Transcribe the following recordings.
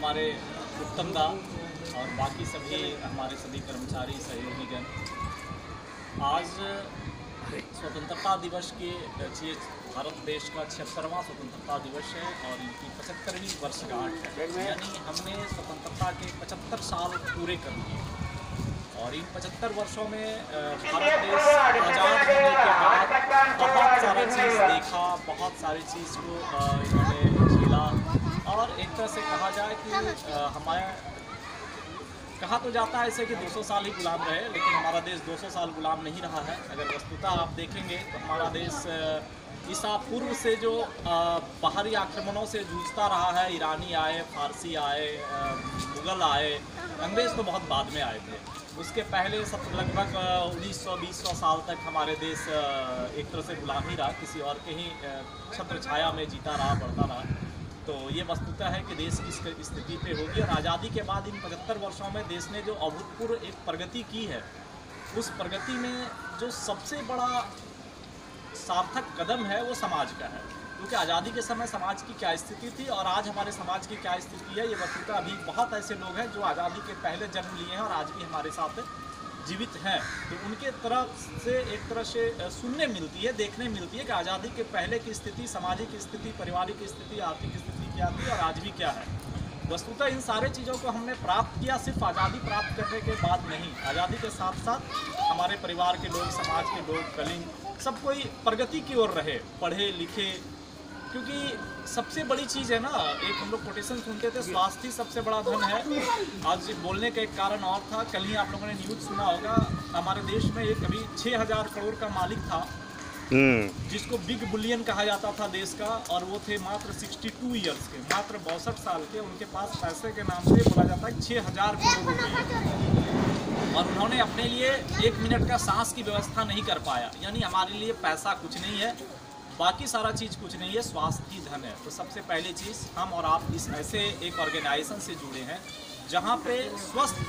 हमारे उत्तम दा और बाकी सभी हमारे सभी कर्मचारी सहयोगीगण आज स्वतंत्रता दिवस के ये भारत देश का छिहत्तरवां स्वतंत्रता दिवस है और इनकी पचहत्तरवीं वर्षगांठ है। यानी हमने स्वतंत्रता के पचहत्तर साल पूरे कर लिए। और इन पचहत्तर वर्षों में भारत देश आज़ाद होने के बाद बहुत सारा चीज़ देखा, बहुत सारी चीज़ को इन्होंने झेला। और एक तरह से कहा जाए कि हमारे कहा तो जाता है ऐसे कि 200 साल ही गुलाम रहे लेकिन हमारा देश 200 साल गुलाम नहीं रहा है। अगर वस्तुतः आप देखेंगे तो हमारा देश ईसा पूर्व से जो बाहरी आक्रमणों से जूझता रहा है ईरानी आए फारसी आए मुगल आए अंग्रेज़ तो बहुत बाद में आए थे। उसके पहले सब लगभग उन्नीस सौ बीस सौ साल तक हमारे देश एक तरह से गुलाम ही रहा किसी और के ही छत्र छाया में जीता रहा बढ़ता रहा। तो ये वस्तुता है कि देश की स्थिति पे होगी और आज़ादी के बाद इन पचहत्तर वर्षों में देश ने जो अभूतपूर्व एक प्रगति की है, उस प्रगति में जो सबसे बड़ा सार्थक कदम है वो समाज का है। क्योंकि आज़ादी के समय समाज की क्या स्थिति थी और आज हमारे समाज की क्या स्थिति है, ये वस्तुता अभी बहुत ऐसे लोग हैं जो आज़ादी के पहले जन्म लिए हैं और आज भी हमारे साथ जीवित हैं तो उनके तरफ़ से एक तरह से सुनने मिलती है, देखने मिलती है कि आज़ादी के पहले की स्थिति सामाजिक स्थिति, पारिवारिक स्थिति, आर्थिक स्थिति क्या थी और आज भी क्या है। वस्तुतः इन सारे चीज़ों को हमने प्राप्त किया, सिर्फ़ आज़ादी प्राप्त करने के बाद नहीं। आज़ादी के साथ साथ हमारे परिवार के लोग, समाज के लोग, कलिंग, सब कोई प्रगति की ओर रहे, पढ़े, लिखे क्योंकि सबसे बड़ी चीज़ है ना एक हम लोग कोटेशन सुनते थे स्वास्थ्य ही सबसे बड़ा धन है। आज बोलने का एक कारण और था कल ही आप लोगों ने न्यूज़ सुना होगा हमारे देश में एक अभी छः हज़ार करोड़ का मालिक था। हम्म। जिसको बिग बुलियन कहा जाता था देश का और वो थे मात्र 62 इयर्स के मात्र बासठ साल के उनके पास पैसे के नाम से बोला जाता है छः हज़ार करोड़ रुपये और उन्होंने अपने लिए एक मिनट का सांस की व्यवस्था नहीं कर पाया। यानी हमारे लिए पैसा कुछ नहीं है बाकी सारा चीज़ कुछ नहीं है, स्वास्थ्य ही धन है। तो सबसे पहली चीज़, हम और आप इस ऐसे एक ऑर्गेनाइजेशन से जुड़े हैं, जहाँ पे स्वस्थ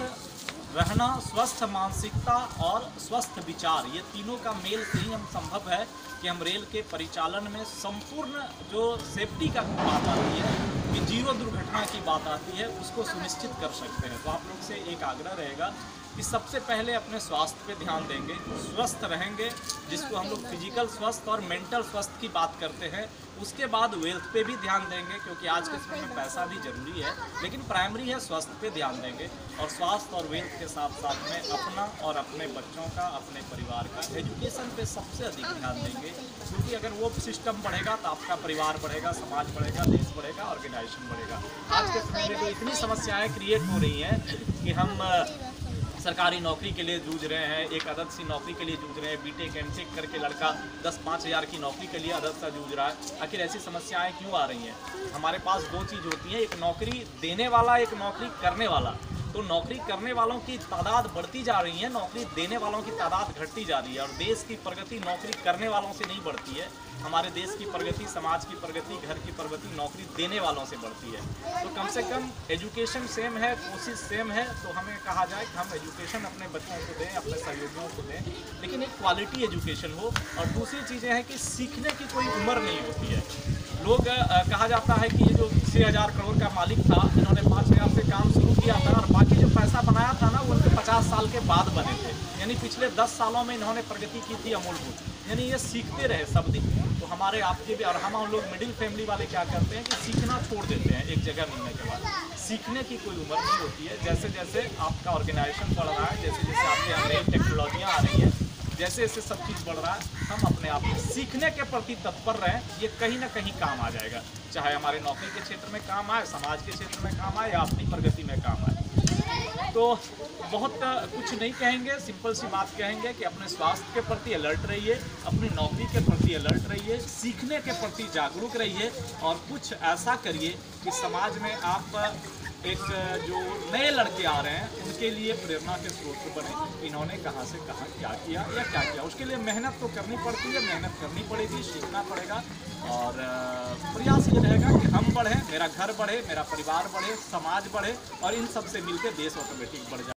रहना, स्वस्थ मानसिकता और स्वस्थ विचार, ये तीनों का मेल से ही हम संभव है कि हम रेल के परिचालन में संपूर्ण जो सेफ्टी का बात आती है कि ज़ीरो दुर्घटना की बात आती है, उसको सुनिश्चित कर सकते हैं। तो आप लोग से एक आग्रह रहेगा कि सबसे पहले अपने स्वास्थ्य पे ध्यान देंगे, स्वस्थ रहेंगे, जिसको हम लोग फ़िज़िकल स्वस्थ और मेंटल स्वस्थ की बात करते हैं, उसके बाद वेल्थ पे भी ध्यान देंगे, क्योंकि आज के समय में पैसा भी ज़रूरी है, लेकिन प्राइमरी है स्वास्थ्य पे ध्यान देंगे, और स्वास्थ्य और वेल्थ के साथ साथ में अपना और अपने बच्चों का, अपने परिवार का एजुकेशन पे सबसे अधिक ध्यान देंगे, क्योंकि अगर वो सिस्टम बढ़ेगा तो आपका परिवार बढ़ेगा, समाज बढ़ेगा, देश बढ़ेगा ऑर्गेनाइजेशन बढ़ेगा। आज के समय में जो इतनी समस्याएँ क्रिएट हो रही हैं कि हम सरकारी नौकरी के लिए जूझ रहे हैं, एक अदद सी नौकरी के लिए जूझ रहे हैं बी टेक एम टेक करके लड़का दस पाँच हज़ार की नौकरी के लिए अदद सा जूझ रहा है। आखिर ऐसी समस्याएँ क्यों आ रही हैं? हमारे पास दो चीज़ होती हैं, एक नौकरी देने वाला, एक नौकरी करने वाला। तो नौकरी करने वालों की तादाद बढ़ती जा रही है, नौकरी देने वालों की तादाद घटती जा रही है और देश की प्रगति नौकरी करने वालों से नहीं बढ़ती है। हमारे देश की प्रगति, समाज की प्रगति, घर की प्रगति नौकरी देने वालों से बढ़ती है। तो कम से कम एजुकेशन सेम है कोशिश सेम है तो हमें कहा जाए कि हम एजुकेशन अपने बच्चों को दें, अपने सहयोगियों को दें, लेकिन एक क्वालिटी एजुकेशन हो और दूसरी चीज़ें हैं कि सीखने की कोई उम्र नहीं होती है। लोग कहा जाता है कि ये जो छः हज़ार करोड़ का मालिक था इन्होंने पाँच हज़ार से काम शुरू किया था और बाकी जो पैसा बनाया था ना वो उनके पचास साल के बाद बने थे। यानी पिछले दस सालों में इन्होंने प्रगति की थी अमूलभूत। यानी ये सीखते रहे सब दिन। तो हमारे आपके भी और हम हम लोग मिडिल फैमिली वाले क्या करते हैं कि सीखना छोड़ देते हैं एक जगह मिलने के बाद। सीखने की कोई उम्र नहीं होती है। जैसे जैसे आपका ऑर्गेनाइजेशन बढ़ रहा है जैसे जैसे आपके यहाँ नई टेक्नोलॉजियाँ आ रही हैं जैसे जैसे सब चीज़ बढ़ रहा है, हम अपने आप में सीखने के प्रति तत्पर रहें, ये कहीं ना कहीं काम आ जाएगा। चाहे हमारे नौकरी के क्षेत्र में काम आए, समाज के क्षेत्र में काम आए, या अपनी प्रगति में काम आए। तो बहुत कुछ नहीं कहेंगे, सिंपल सी बात कहेंगे कि अपने स्वास्थ्य के प्रति अलर्ट रहिए, अपनी नौकरी के प्रति अलर्ट रहिए, सीखने के प्रति जागरूक रहिए और कुछ ऐसा करिए कि समाज में आप एक जो नए लड़के आ रहे हैं, उनके लिए प्रेरणा के स्रोत बने। इन्होंने कहाँ से कहाँ क्या किया या क्या किया? उसके लिए मेहनत तो करनी पड़ती है, मेहनत करनी पड़ेगी, सीखना पड़ेगा और प्रयास ये रहेगा कि हम बढ़ें, मेरा घर बढ़े, मेरा परिवार बढ़े, समाज बढ़े और इन सबसे मिलकर देश ऑटोमेटिक बढ़ जाए।